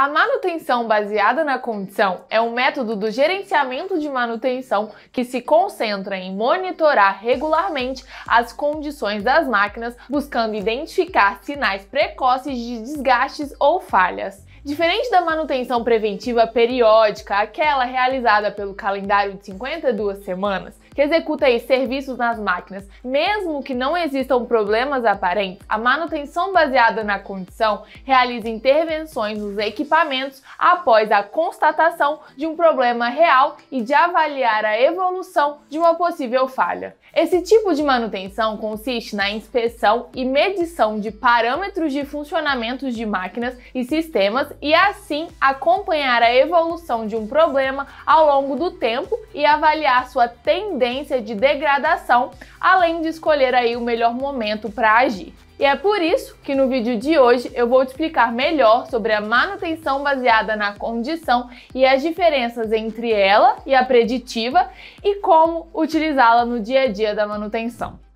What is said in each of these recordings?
A manutenção baseada na condição é um método do gerenciamento de manutenção que se concentra em monitorar regularmente as condições das máquinas, buscando identificar sinais precoces de desgastes ou falhas. Diferente da manutenção preventiva periódica, aquela realizada pelo calendário de 52 semanas, que executa aí serviços nas máquinas, mesmo que não existam problemas aparentes, a manutenção baseada na condição realiza intervenções nos equipamentos após a constatação de um problema real e de avaliar a evolução de uma possível falha. Esse tipo de manutenção consiste na inspeção e medição de parâmetros de funcionamento de máquinas e sistemas e assim acompanhar a evolução de um problema ao longo do tempo e avaliar sua tendência de degradação, além de escolher aí o melhor momento para agir. E é por isso que no vídeo de hoje eu vou te explicar melhor sobre a manutenção baseada na condição e as diferenças entre ela e a preditiva e como utilizá-la no dia a dia da manutenção.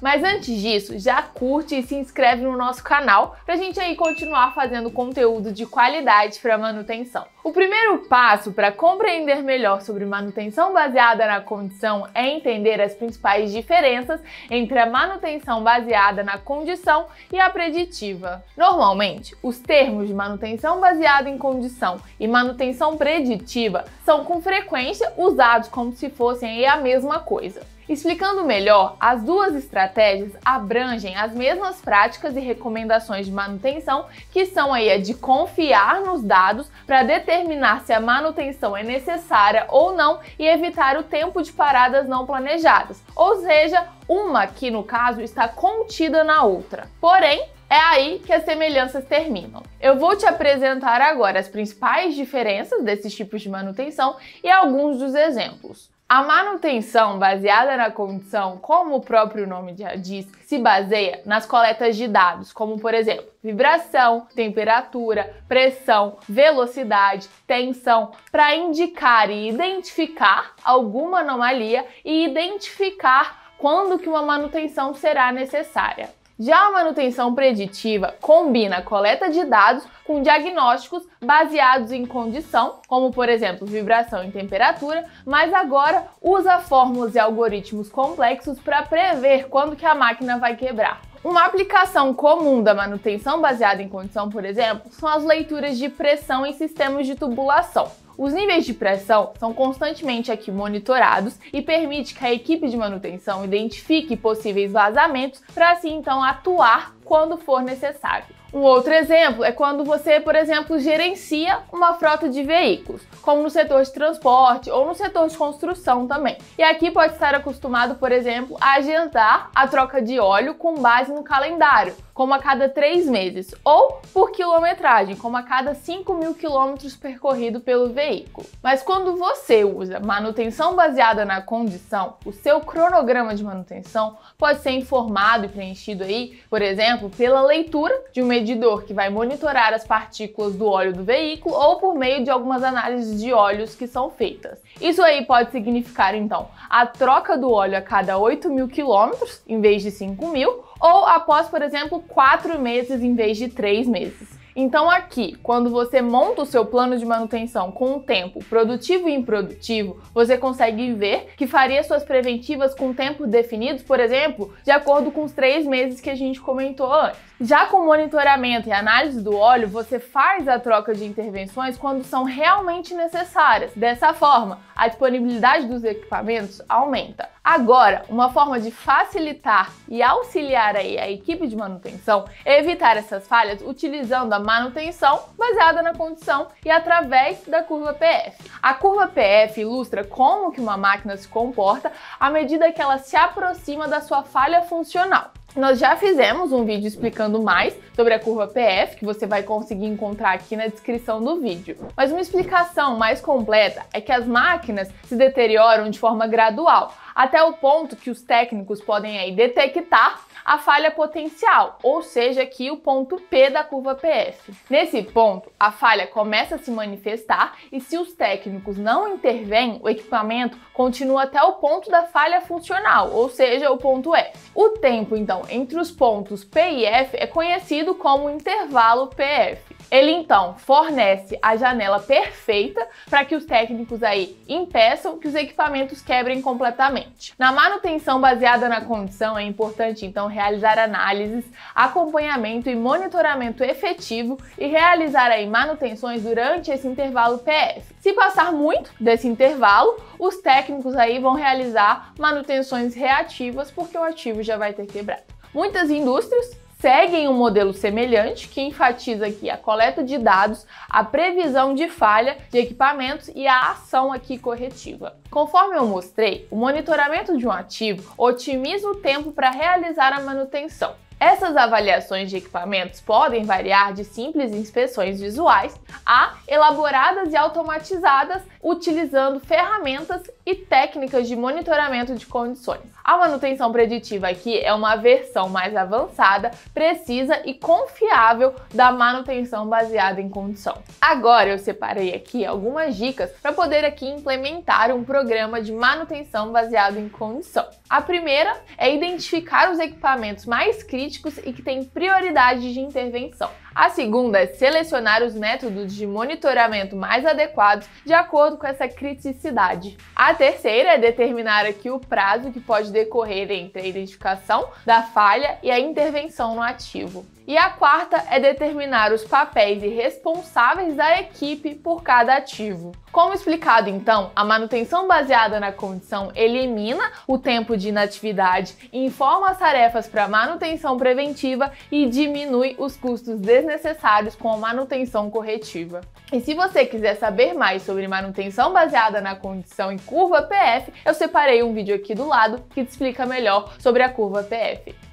Mas antes disso, já curte e se inscreve no nosso canal para a gente aí continuar fazendo conteúdo de qualidade para manutenção. O primeiro passo para compreender melhor sobre manutenção baseada na condição é entender as principais diferenças entre a manutenção baseada na condição e a preditiva. Normalmente, os termos de manutenção baseada em condição e manutenção preditiva são com frequência usados como se fossem a mesma coisa. Explicando melhor, as duas estratégias abrangem as mesmas práticas e recomendações de manutenção, que são aí a de confiar nos dados para determinar se a manutenção é necessária ou não e evitar o tempo de paradas não planejadas. Ou seja, uma que no caso está contida na outra. Porém, é aí que as semelhanças terminam. Eu vou te apresentar agora as principais diferenças desses tipos de manutenção e alguns dos exemplos. A manutenção baseada na condição, como o próprio nome já diz, se baseia nas coletas de dados, como por exemplo, vibração, temperatura, pressão, velocidade, tensão, para indicar e identificar alguma anomalia e identificar quando que uma manutenção será necessária. Já a manutenção preditiva combina coleta de dados com diagnósticos baseados em condição, como por exemplo vibração e temperatura, mas agora usa fórmulas e algoritmos complexos para prever quando que a máquina vai quebrar. Uma aplicação comum da manutenção baseada em condição, por exemplo, são as leituras de pressão em sistemas de tubulação. Os níveis de pressão são constantemente aqui monitorados e permite que a equipe de manutenção identifique possíveis vazamentos para assim então atuar quando for necessário. Um outro exemplo é quando você, por exemplo, gerencia uma frota de veículos, como no setor de transporte ou no setor de construção também. E aqui pode estar acostumado, por exemplo, a agendar a troca de óleo com base no calendário, como a cada três meses, ou por quilometragem, como a cada 5 mil quilômetros percorrido pelo veículo. Mas quando você usa manutenção baseada na condição, o seu cronograma de manutenção pode ser informado e preenchido aí, por exemplo, pela leitura de um medidor que vai monitorar as partículas do óleo do veículo ou por meio de algumas análises de óleos que são feitas. Isso aí pode significar então a troca do óleo a cada 8 mil quilômetros em vez de 5 mil, ou após, por exemplo, 4 meses em vez de 3 meses. Então aqui, quando você monta o seu plano de manutenção com o tempo produtivo e improdutivo, você consegue ver que faria suas preventivas com tempos definidos, por exemplo, de acordo com os três meses que a gente comentou antes. Já com monitoramento e análise do óleo, você faz a troca de intervenções quando são realmente necessárias. Dessa forma, a disponibilidade dos equipamentos aumenta. Agora, uma forma de facilitar e auxiliar aí a equipe de manutenção é evitar essas falhas utilizando a manutenção baseada na condição e através da curva PF. A curva PF ilustra como que uma máquina se comporta à medida que ela se aproxima da sua falha funcional. Nós já fizemos um vídeo explicando mais sobre a curva PF, que você vai conseguir encontrar aqui na descrição do vídeo. Mas uma explicação mais completa é que as máquinas se deterioram de forma gradual, até o ponto que os técnicos podem aí detectar a falha potencial, ou seja, aqui o ponto P da curva PF. Nesse ponto, a falha começa a se manifestar e se os técnicos não intervêm, o equipamento continua até o ponto da falha funcional, ou seja, o ponto F. O tempo, então, entre os pontos P e F é conhecido como intervalo PF. Ele então fornece a janela perfeita para que os técnicos aí impeçam que os equipamentos quebrem completamente. Na manutenção baseada na condição é importante então realizar análises, acompanhamento e monitoramento efetivo e realizar aí manutenções durante esse intervalo PF. Se passar muito desse intervalo, os técnicos aí vão realizar manutenções reativas porque o ativo já vai ter quebrado. Muitas indústrias seguem um modelo semelhante que enfatiza aqui a coleta de dados, a previsão de falha de equipamentos e a ação aqui corretiva. Conforme eu mostrei, o monitoramento de um ativo otimiza o tempo para realizar a manutenção. Essas avaliações de equipamentos podem variar de simples inspeções visuais a elaboradas e automatizadas utilizando ferramentas e técnicas de monitoramento de condições. A manutenção preditiva aqui é uma versão mais avançada, precisa e confiável da manutenção baseada em condição. Agora eu separei aqui algumas dicas para poder aqui implementar um programa de manutenção baseado em condição. A primeira é identificar os equipamentos mais críticos e que têm prioridade de intervenção. A segunda é selecionar os métodos de monitoramento mais adequados de acordo com essa criticidade. A terceira é determinar aqui o prazo que pode decorrer entre a identificação da falha e a intervenção no ativo. E a quarta é determinar os papéis e responsáveis da equipe por cada ativo. Como explicado então, a manutenção baseada na condição elimina o tempo de inatividade, informa as tarefas para manutenção preventiva e diminui os custos desnecessários com a manutenção corretiva. E se você quiser saber mais sobre manutenção baseada na condição e curva PF, eu separei um vídeo aqui do lado que te explica melhor sobre a curva PF.